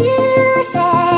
You said